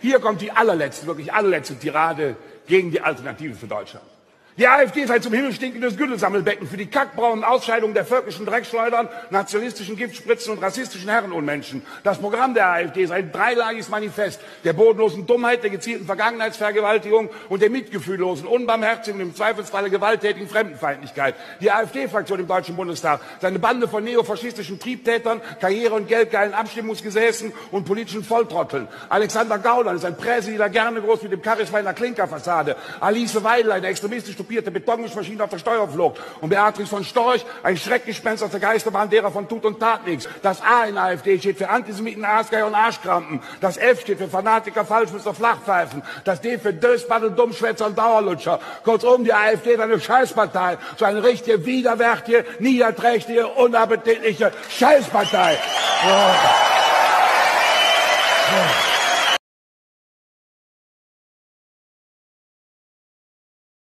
Hier kommt die allerletzte, wirklich allerletzte Tirade gegen die Alternative für Deutschland. Die AfD ist ein zum Himmel stinkendes Güttelsammelbecken für die kackbraunen Ausscheidungen der völkischen Dreckschleudern, nationalistischen Giftspritzen und rassistischen Herrenunmenschen. Das Programm der AfD ist ein dreilagiges Manifest der bodenlosen Dummheit, der gezielten Vergangenheitsvergewaltigung und der mitgefühllosen, unbarmherzigen und im Zweifelsfalle gewalttätigen Fremdenfeindlichkeit. Die AfD-Fraktion im Deutschen Bundestag, seine Bande von neofaschistischen Triebtätern, Karriere- und geldgeilen Abstimmungsgesäßen und politischen Volltrotteln. Alexander Gauland ist ein Präsidialer gerne groß mit dem Charisma in der Klinkerfassade. Alice Weidel, eine extremistische kopierte Betonmischmaschine auf der Steuerflucht. Und Beatrice von Storch, ein Schreckgespenst aus der Geisterbahn derer von Tut und Tat nichts. Das A in AfD steht für Antisemiten, Aasgeier und Arschkrampen. Das F steht für Fanatiker, Falschmützer, Flachpfeifen. Das D für Dösbattel, Dummschwätzer und Dauerlutscher. Kurzum, die AfD ist eine Scheißpartei. So eine richtige, widerwärtige, niederträchtige, unappetitliche Scheißpartei. Oh.